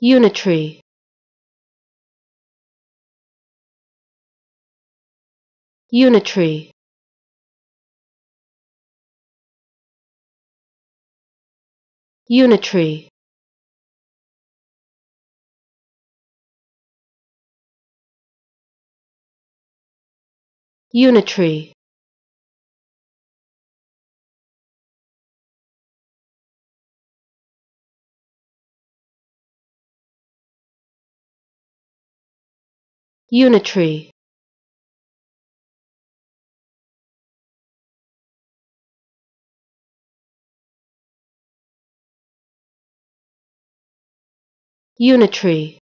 unitary. Unitary. Unitary. Unitary unitary. Unitary